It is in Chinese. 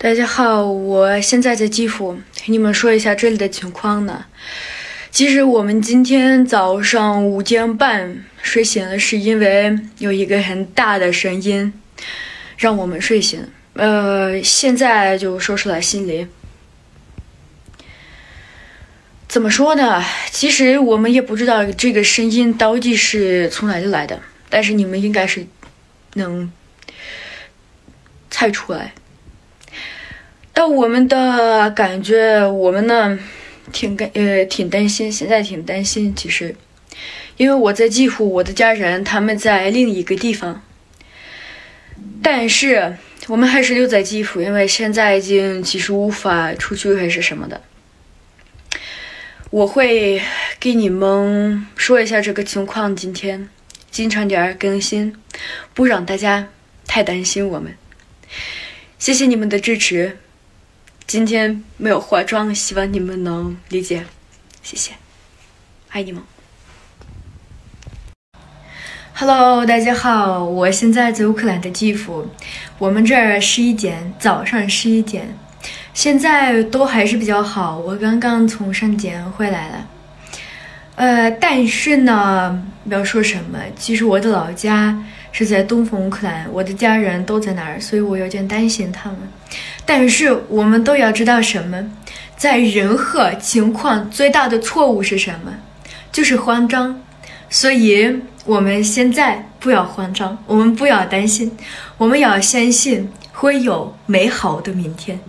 大家好，我现在在基辅，给你们说一下这里的情况呢。其实我们今天早上五点半睡醒了，是因为有一个很大的声音让我们睡醒。呃，现在就说出来心里怎么说呢？其实我们也不知道这个声音到底是从哪里来的，但是你们应该是能猜出来。到我们的感觉，我们呢挺担呃挺担心，现在挺担心。其实，因为我在几乎我的家人他们在另一个地方，但是我们还是留在基辅，因为现在已经其实无法出去还是什么的。我会给你们说一下这个情况，今天经常点更新，不让大家太担心我们。谢谢你们的支持。今天没有化妆，希望你们能理解，谢谢，爱你们。Hello，大家好，我现在在乌克兰的基辅，我们这儿十一点，早上十一点，现在都还是比较好。我刚刚从上街回来了，呃，但是呢，不要说什么，其实我的老家。是在东风乌克兰，我的家人都在那儿，所以我有点担心他们。但是我们都要知道什么，在任何情况最大的错误是什么？就是慌张。所以我们现在不要慌张，我们不要担心，我们要相信会有美好的明天。